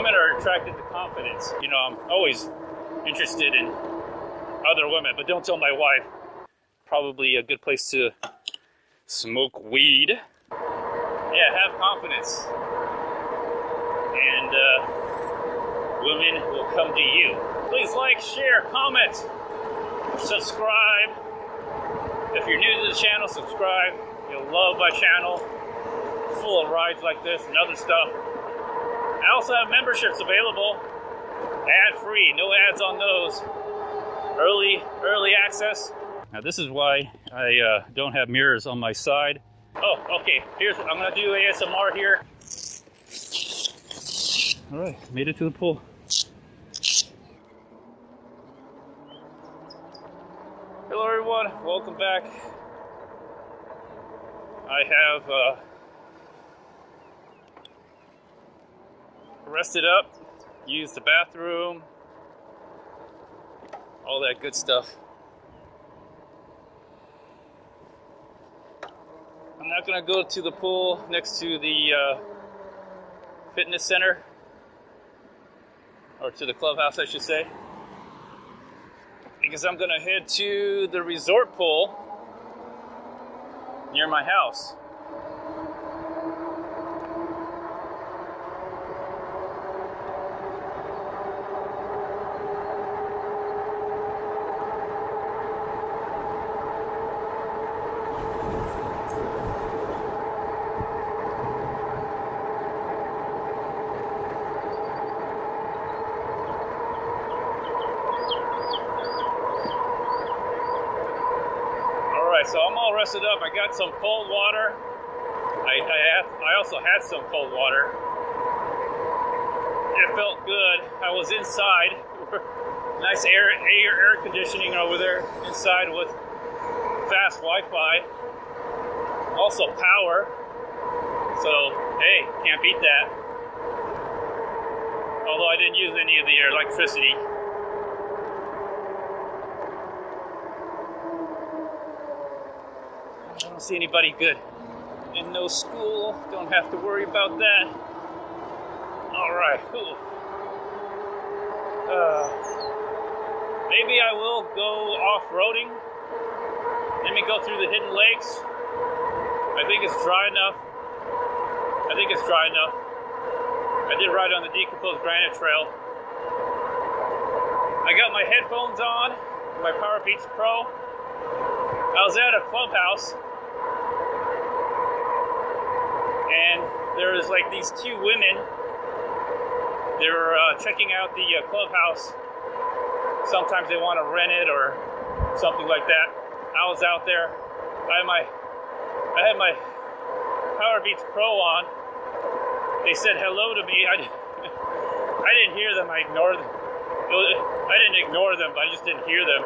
women are attracted to confidence. You know, I'm always interested in other women, but don't tell my wife. Probably a good place to smoke weed. Yeah, have confidence. And uh, women will come to you. Please like, share, comment, subscribe. If you're new to the channel, subscribe. You'll love my channel. Full of rides like this and other stuff. I also have memberships available. Ad free, no ads on those. Early, early access. Now this is why I uh, don't have mirrors on my side. Oh, okay. Here's I'm gonna do ASMR here. All right, made it to the pool. Hello everyone, welcome back. I have uh, rested up, used the bathroom, all that good stuff. I'm not gonna go to the pool next to the uh, fitness center, or to the clubhouse, I should say, because I'm gonna head to the resort pool near my house. All right, so I'm all rested up. I got some cold water. I, I, I also had some cold water. It felt good. I was inside. nice air, air, air conditioning over there inside with fast Wi-Fi. Also power. So, hey, can't beat that. Although I didn't use any of the electricity. Don't see anybody good. And no school, don't have to worry about that. All right. Uh, maybe I will go off-roading. Let me go through the hidden lakes. I think it's dry enough. I think it's dry enough. I did ride on the decomposed granite trail. I got my headphones on, my Powerbeats Pro. I was at a clubhouse and there was like these two women. They were uh, checking out the uh, clubhouse. Sometimes they want to rent it or something like that. I was out there. I had my I had my Powerbeats Pro on. They said hello to me. I, I didn't hear them. I ignored them. I didn't ignore them, but I just didn't hear them.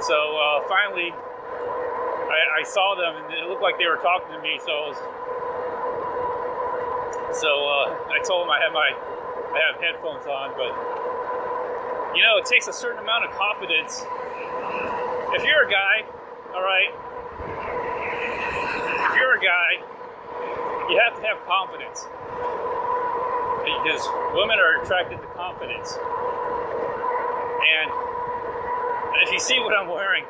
So uh, finally, I, I, saw them, and it looked like they were talking to me. So, it was, so uh, I told him I have my I have headphones on. But you know, it takes a certain amount of confidence. If you're a guy, all right, if you're a guy, you have to have confidence because women are attracted to confidence. And if you see what I'm wearing,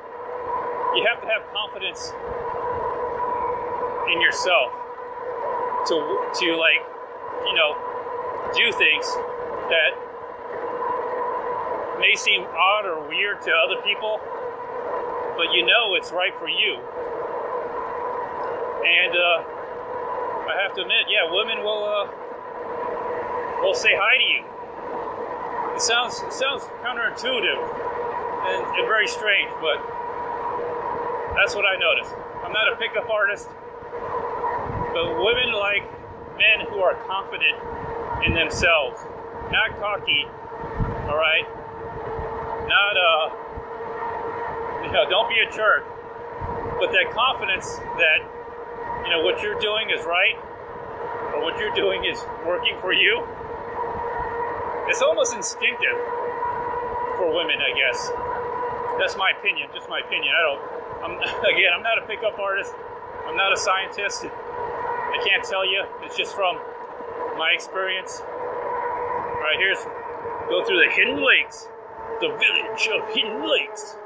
you have to have confidence in yourself to to like you know do things that may seem odd or weird to other people but you know it's right for you and uh, I have to admit yeah women will uh, will say hi to you it sounds it sounds counterintuitive and, and very strange but that's what I noticed. I'm not a pickup artist, but women like men who are confident in themselves, not cocky, all right? Not, uh, you know, don't be a jerk, but that confidence that, you know, what you're doing is right, or what you're doing is working for you. It's almost instinctive for women, I guess. That's my opinion, just my opinion. I don't I'm, again, I'm not a pickup artist. I'm not a scientist. I can't tell you. It's just from my experience. right, here's go through the Hidden Lakes, the village of Hidden Lakes.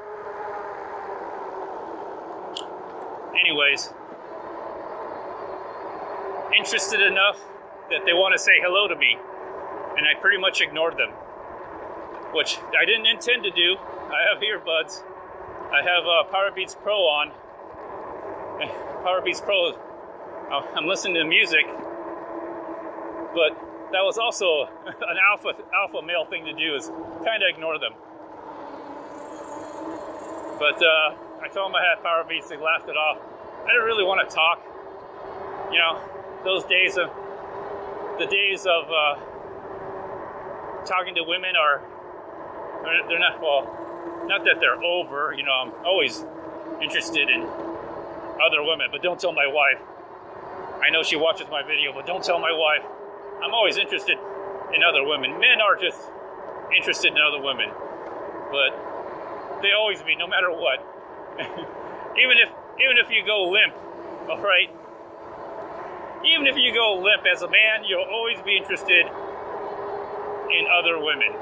Anyways, interested enough that they want to say hello to me, and I pretty much ignored them, which I didn't intend to do. I have earbuds. I have uh, Powerbeats Pro on. Powerbeats Pro, uh, I'm listening to music, but that was also an alpha alpha male thing to do is kind of ignore them. But uh, I told them I had Powerbeats. They laughed it off. I didn't really want to talk. You know, those days of the days of uh, talking to women are they're not well. Not that they're over. You know, I'm always interested in other women, but don't tell my wife. I know she watches my video, but don't tell my wife. I'm always interested in other women. Men are just interested in other women, but they always be, no matter what. even if even if you go limp, all right. Even if you go limp as a man, you'll always be interested in other women.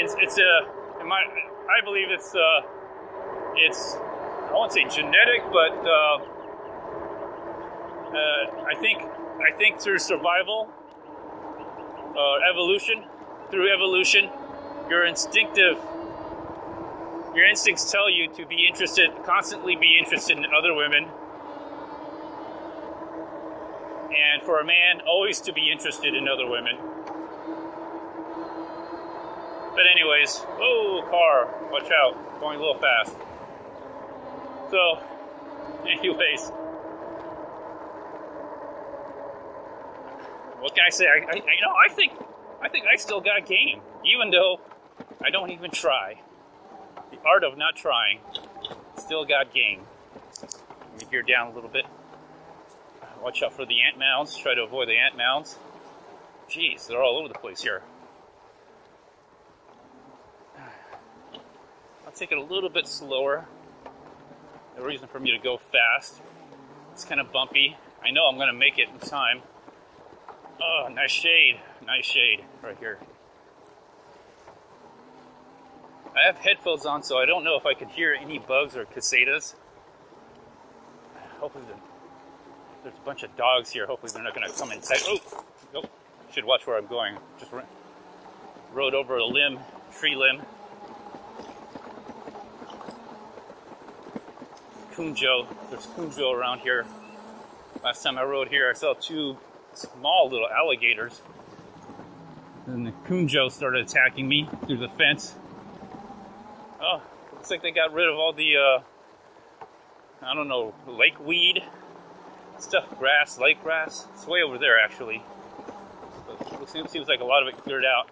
It's it's a, in my, I believe it's uh, it's I won't say genetic, but uh, uh, I think I think through survival, uh, evolution, through evolution, your instinctive, your instincts tell you to be interested, constantly be interested in other women. And for a man, always to be interested in other women. But anyways, oh car, watch out, going a little fast. So, anyways, what can I say? I, I, you know, I think, I think I still got game, even though I don't even try. The art of not trying, still got game. Let me gear down a little bit. Watch out for the ant mounds. Try to avoid the ant mounds. Jeez, they're all over the place here. I'll take it a little bit slower. No reason for me to go fast. It's kind of bumpy. I know I'm going to make it in time. Oh, nice shade. Nice shade right here. I have headphones on, so I don't know if I can hear any bugs or cicadas. Hopefully, the, there's a bunch of dogs here. Hopefully, they're not going to come inside. Oh, oh, should watch where I'm going. Just rode over a limb, tree limb. Cujo. There's Cujo around here. Last time I rode here, I saw two small little alligators. And the Cujo started attacking me through the fence. Oh, looks like they got rid of all the, uh, I don't know, lake weed stuff, grass, lake grass. It's way over there, actually. it seems, like a lot of it cleared out.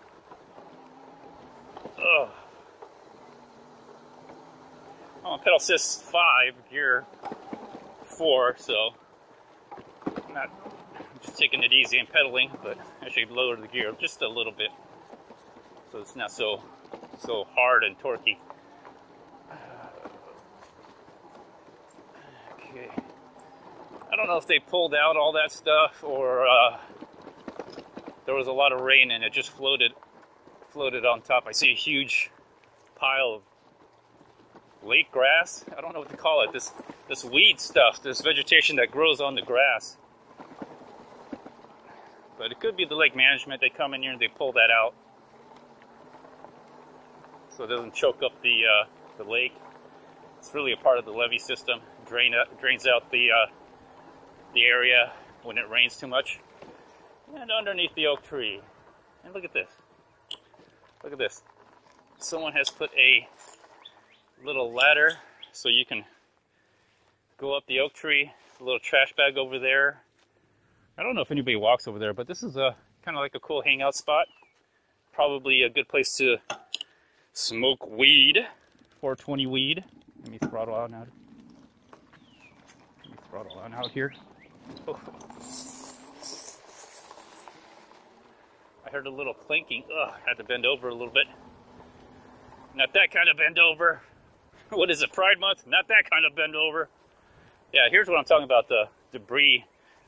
Ugh. I'm on pedal assist 5, gear 4, so not taking it easy and pedaling, but actually lower the gear just a little bit so it's not so so hard and torquey. Okay. I don't know if they pulled out all that stuff or uh, there was a lot of rain and it just floated floated on top. I see a huge pile of lake grass. I don't know what to call it. This this weed stuff, this vegetation that grows on the grass. But it could be the lake management. They come in here and they pull that out, so it doesn't choke up the uh, the lake. It's really a part of the levee system. Drain up, drains out the uh, the area when it rains too much. And underneath the oak tree, and look at this. Look at this. Someone has put a little ladder so you can go up the oak tree. A little trash bag over there. I don't know if anybody walks over there, but this is a kind of like a cool hangout spot. Probably a good place to smoke weed, 420 weed. Let me throttle out now. Let me throttle on out here. Oh. I heard a little clinking. Ugh, had to bend over a little bit. Not that kind of bend over. what is it, Pride Month? Not that kind of bend over. Yeah, here's what I'm talking about, the debris.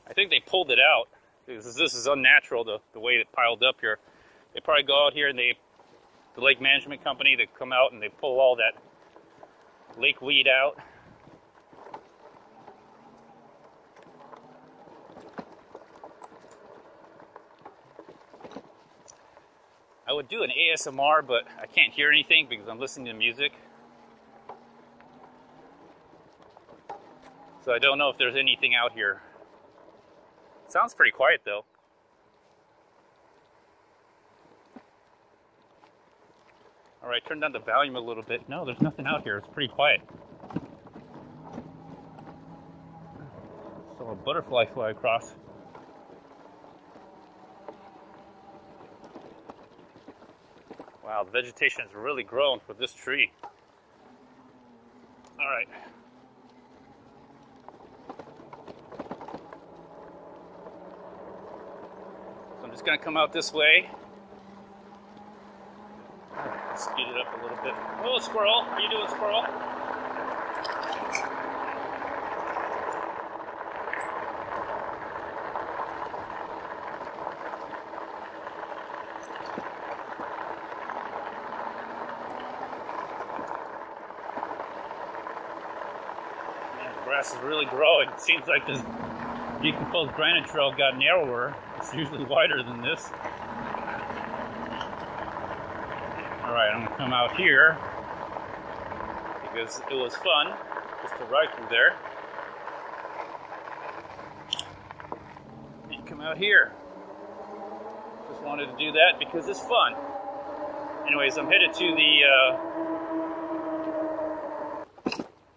I think they pulled it out. This is, this is unnatural, the, the way it piled up here. They probably go out here and they, the lake management company, they come out and they pull all that lake weed out. I would do an ASMR, but I can't hear anything because I'm listening to music. So I don't know if there's anything out here. Sounds pretty quiet though. All right, turn down the volume a little bit. No, there's nothing out here. It's pretty quiet. Saw a butterfly fly across. Wow, the vegetation has really grown for this tree. All right. So I'm just gonna come out this way. Speed it up a little bit. Oh, squirrel! How you doing, squirrel? Grass is really growing. It seems like this decomposed granite trail got narrower. It's usually wider than this. Alright, I'm gonna come out here because it was fun just to ride through there. And come out here. Just wanted to do that because it's fun. Anyways, I'm headed to the uh,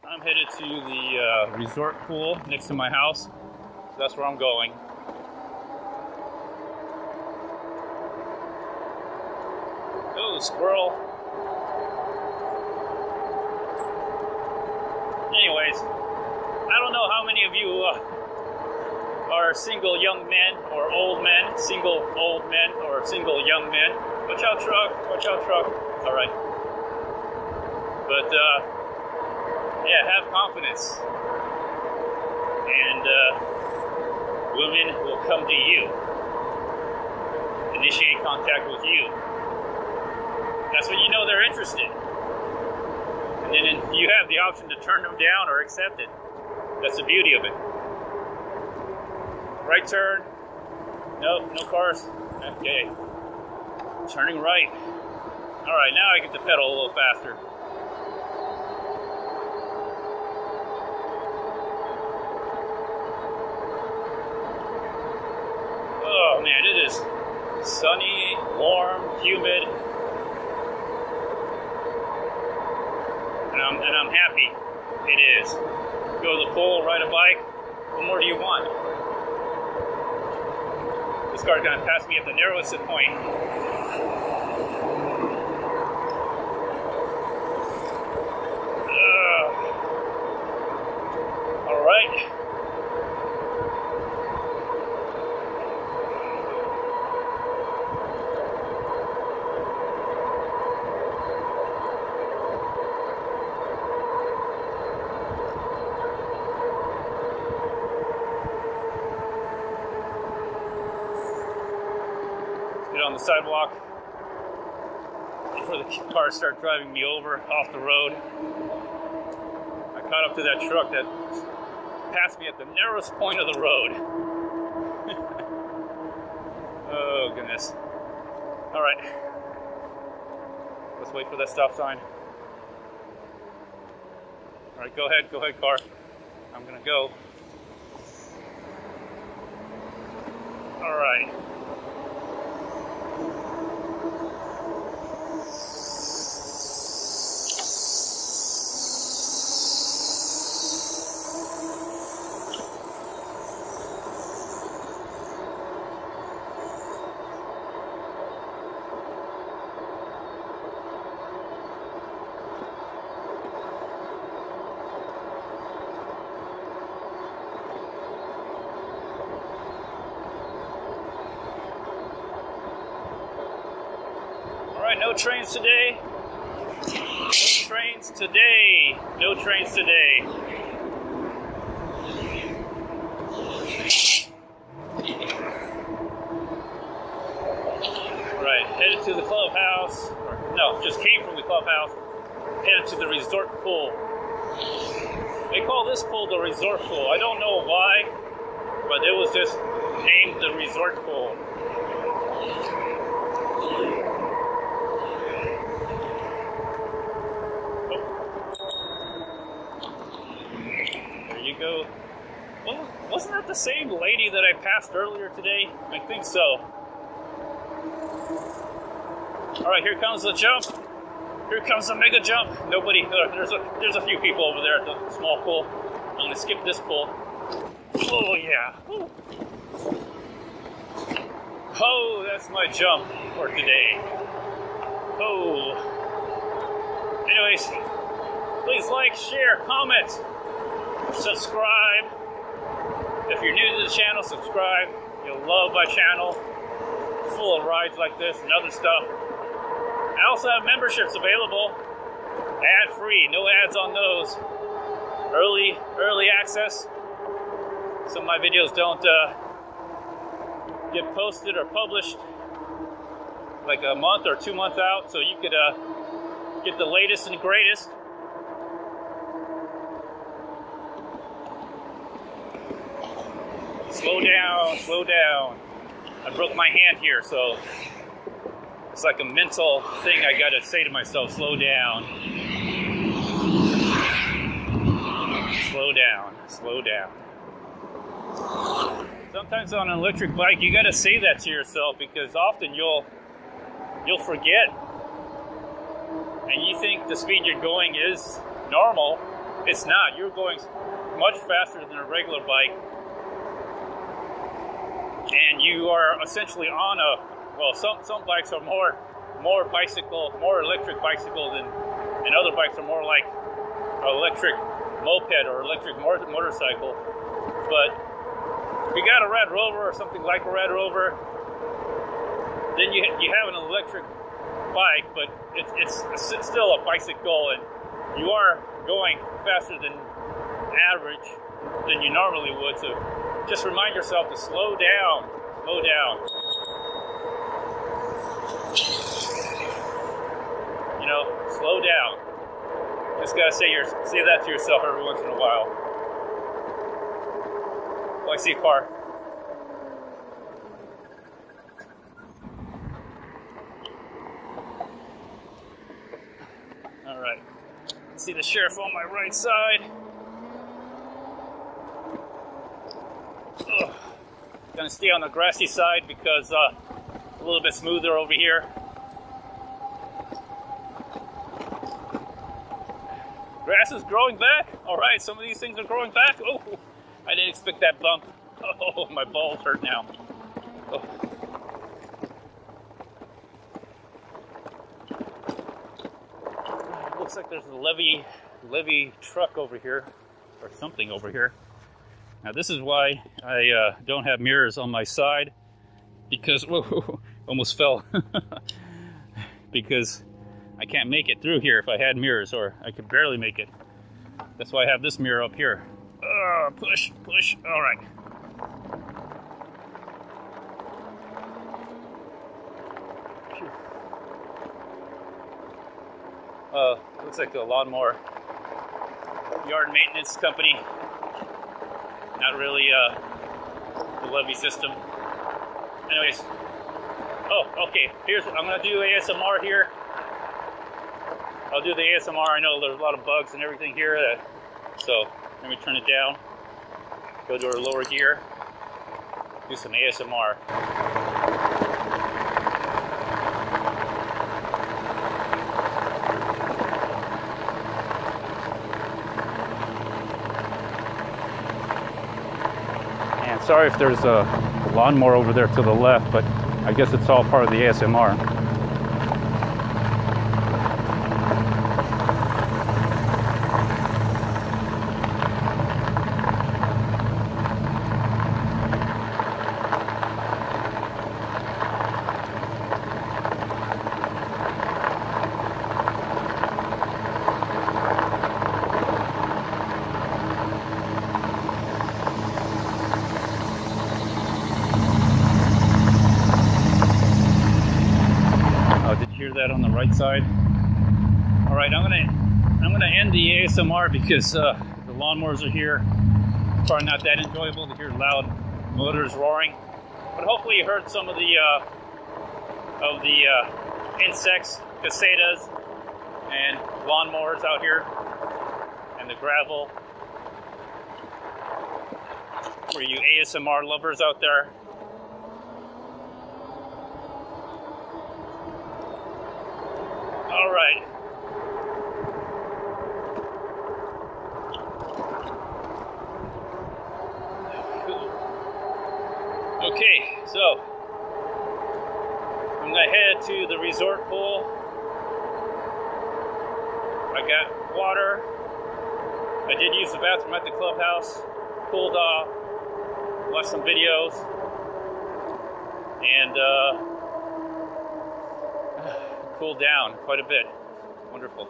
I'm headed to the uh, resort pool next to my house. So that's where I'm going. Oh, squirrel. Anyways, I don't know how many of you uh, are single young men or old men, single old men or single young men. Watch out, truck. Watch out, truck. All right. But, uh, yeah, have confidence. And uh, women will come to you, initiate contact with you. That's when you know they're interested. And then you have the option to turn them down or accept it. That's the beauty of it. Right turn. Nope, no cars. Okay. Turning right. Alright, now I get to pedal a little faster. Oh man, it is sunny, warm, humid. And I'm, and I'm happy it is. Go to the pool, ride a bike. What more do you want? This car's gonna pass me at the narrowest point. Ugh. All right. get on the sidewalk before the cars start driving me over off the road. I caught up to that truck that passed me at the narrowest point of the road. oh, goodness. All right. Let's wait for that stop sign. All right, go ahead, go ahead, car. I'm gonna go. All right. Trains today. No trains today. No trains today. Right, headed to the clubhouse. No, just came from the clubhouse. Headed to the resort pool. They call this pool the resort pool. I don't know why, but it was just named the resort pool. There you go. Wasn't that the same lady that I passed earlier today? I think so. All right, here comes the jump. Here comes the mega jump. Nobody, there's a there's a few people over there at the small pool. I'm gonna skip this pool. Oh yeah. Ooh. Oh, that's my jump for today. Oh. Anyways, please like, share, comment, subscribe. If you're new to the channel, subscribe. You'll love my channel, full of rides like this and other stuff. I also have memberships available, ad-free, no ads on those. Early, early access. Some of my videos don't uh, get posted or published like a month or two months out, so you could uh, get the latest and greatest. Slow down, slow down. I broke my hand here, so it's like a mental thing I gotta say to myself, slow down. Slow down, slow down. Sometimes on an electric bike, you gotta say that to yourself because often you'll you'll forget. And you think the speed you're going is normal. It's not. You're going much faster than a regular bike. You are essentially on a well, some some bikes are more more bicycle, more electric bicycle than and other bikes are more like electric moped or electric motorcycle. But if you got a RadRover or something like a RadRover, then you you have an electric bike, but it's it's still a bicycle, and you are going faster than average than you normally would. So just remind yourself to slow down, slow down. You know, slow down. Just gotta say your say that to yourself every once in a while. Oh, I see car. All right. See the sheriff on my right side. Gonna stay on the grassy side because uh, a little bit smoother over here. Grass is growing back. All right, some of these things are growing back. Oh, I didn't expect that bump. Oh, my balls hurt now. Oh. Looks like there's a levee, levee truck over here, or something over here. Now this is why I uh, don't have mirrors on my side, because whoa, almost fell. because I can't make it through here if I had mirrors, or I could barely make it. That's why I have this mirror up here. Uh, push, push. All right. Uh, looks like a lawnmower yard maintenance company. Not really uh, the levee system. Anyways, oh, okay. Here's I'm gonna do ASMR here. I'll do the ASMR. I know there's a lot of bugs and everything here, uh, so let me turn it down. Go to our lower gear. Do some ASMR. And sorry if there's a lawnmower over there to the left, but I guess it's all part of the ASMR. Hear that on the right side. All right, I'm gonna I'm gonna end the ASMR because uh, the lawnmowers are here. Probably not that enjoyable to hear loud motors roaring, but hopefully you heard some of the uh, of the uh, insects, cicadas, and lawnmowers out here, and the gravel. For you ASMR lovers out there, All right. Okay, so I'm gonna head to the resort pool. I got water. I did use the bathroom at the clubhouse. Cooled off. Watched some videos. And uh, cooled down quite a bit. Wonderful.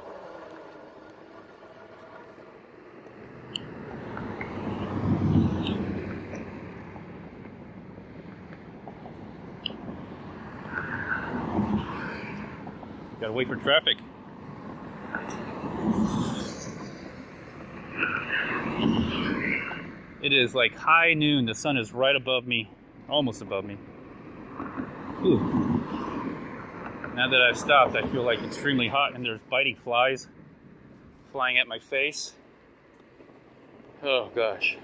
Gotta wait for traffic. It is like high noon. The sun is right above me, almost above me. Ooh. Now that I've stopped, I feel like extremely hot and there's biting flies flying at my face. Oh gosh.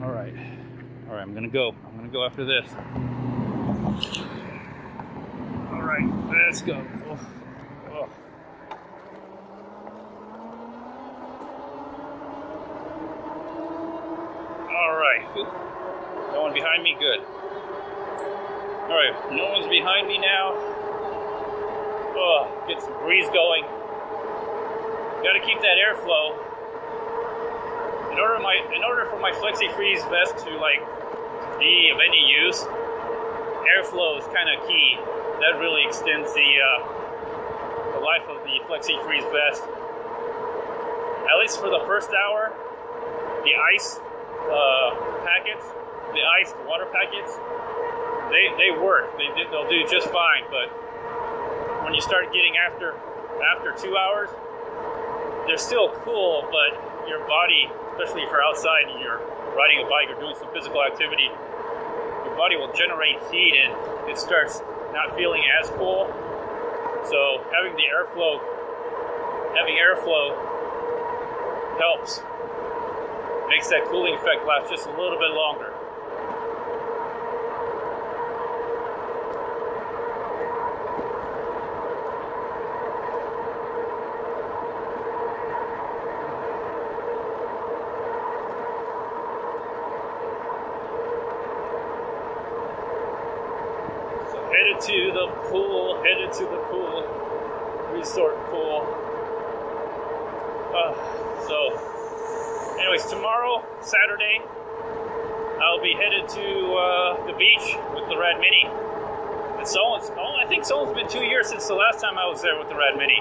All right. All right, I'm gonna go. I'm gonna go after this. All right, let's go. Oh. All right. Behind me? Good. Alright, no one's behind me now. Oh, get some breeze going. Gotta keep that airflow. In order my in order for my FlexiFreeze vest to like be of any use, airflow is kind of key. That really extends the uh, the life of the FlexiFreeze vest. At least for the first hour, the ice uh, packets the iced water packets, they, they work. They they'll do just fine. But when you start getting after after two hours, they're still cool, but your body, especially if you're outside and you're riding a bike or doing some physical activity, your body will generate heat and it starts not feeling as cool. So having the airflow, having airflow helps. Makes that cooling effect last just a little bit longer. to the pool, headed to the pool, resort pool. Uh, so, anyways, tomorrow, Saturday, I'll be headed to uh, the beach with the RadMini. And someone's, oh, I think someone's been two years since the time I was there with the RadMini.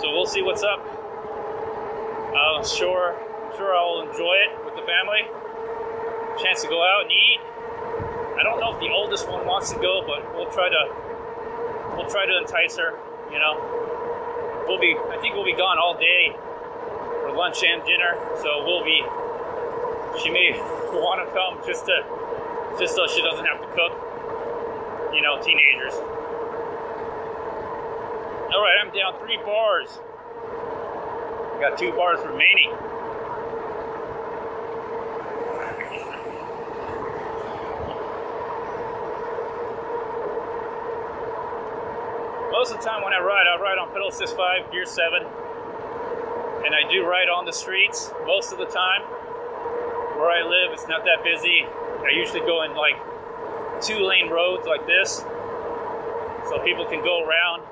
So we'll see what's up. I'm sure, I'm sure I'll enjoy it with the family. Chance to go out and eat I don't know if the oldest one wants to go, but we'll try to we'll try to entice her. You know, we'll be I think we'll be gone all day for lunch and dinner, so we'll be. She may want to come just to just so she doesn't have to cook. You know, teenagers. All right, I'm down three bars. Got two bars remaining. most of the time when I ride, I ride on pedal assist 5, gear 7. And I do ride on the streets most of the time. Where I live, it's not that busy. I usually go in like two lane roads like this so people can go around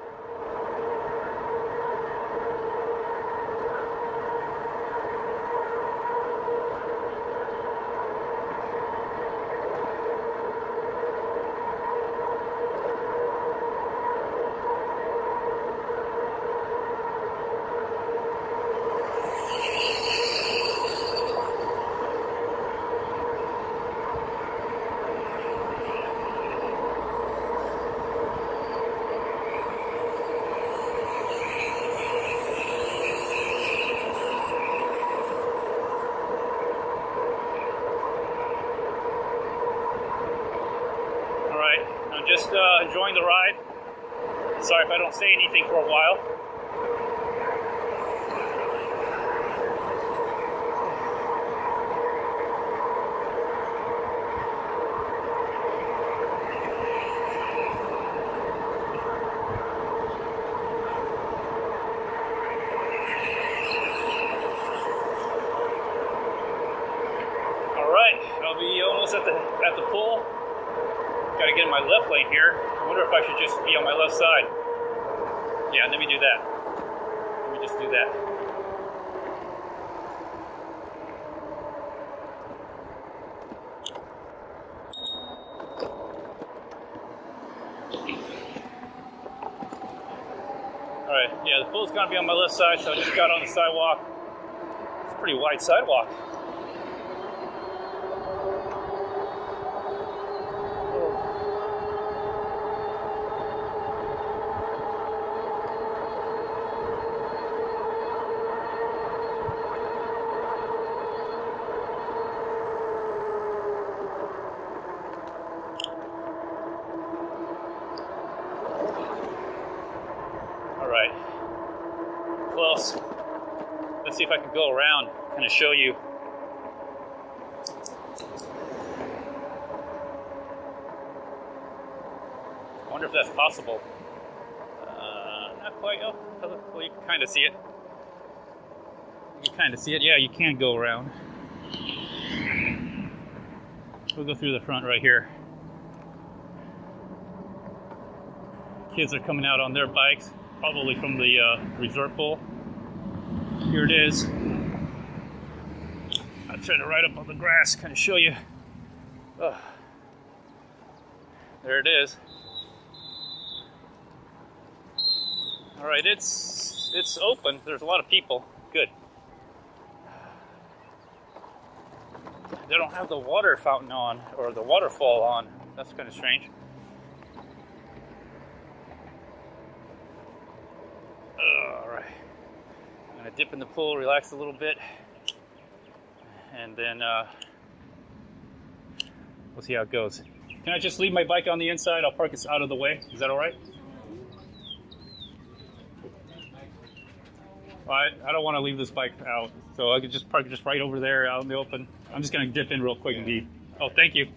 side. Yeah, let me do that. Let me just do that. All right, yeah, the pool's gonna be on my left side, so I just got on the sidewalk. It's a pretty wide sidewalk. All right, close. Let's see if I can go around, kind of show you. I wonder if that's possible. Uh, not quite. Oh, well, you can kind of see it. You can kind of see it. Yeah, you can go around. We'll go through the front right here. Kids are coming out on their bikes, probably from the uh, resort pool. Here it is. I'll try to ride up on the grass, kind of show you. Oh. There it is. All right, it's it's open. There's a lot of people. Good. They don't have the water fountain on or the waterfall on. That's kind of strange. All right. I'm gonna dip in the pool, relax a little bit, and then uh, we'll see how it goes. Can I just leave my bike on the inside? I'll park it out of the way. Is that all right? Well, I, I don't want to leave this bike out, so I could just park it just right over there out in the open. I'm just gonna dip in real quick and be. Oh, thank you.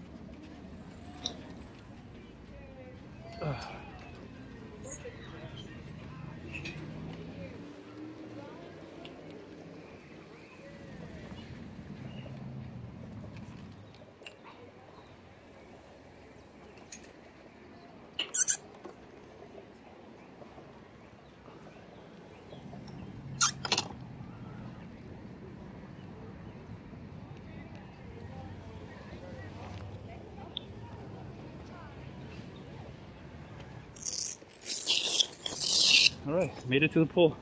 All right, made it to the pool.